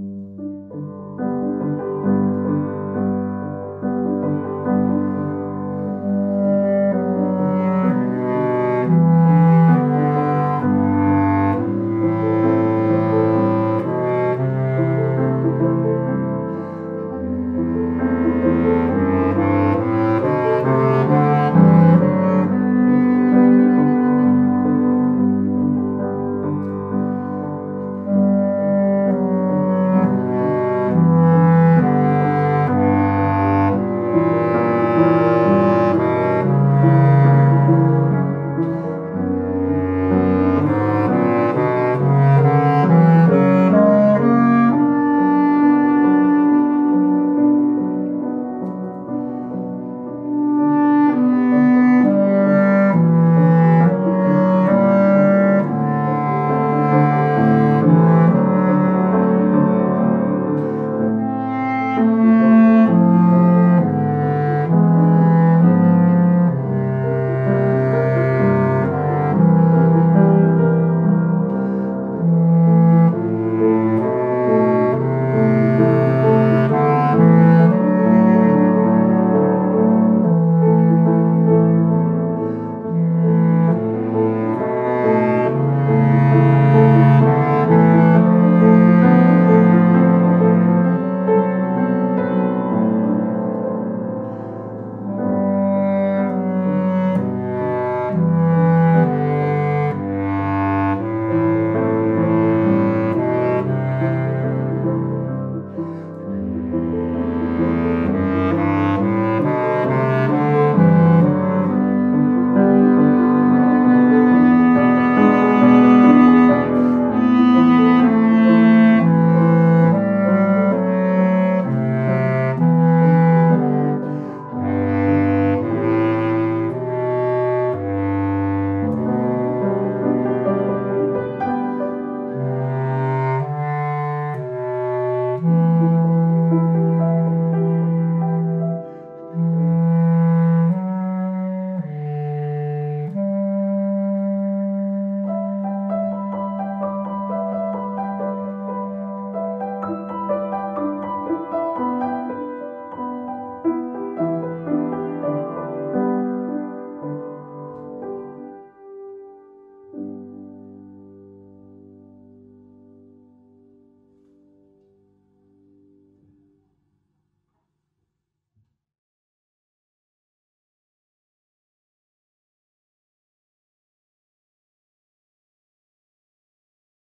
Música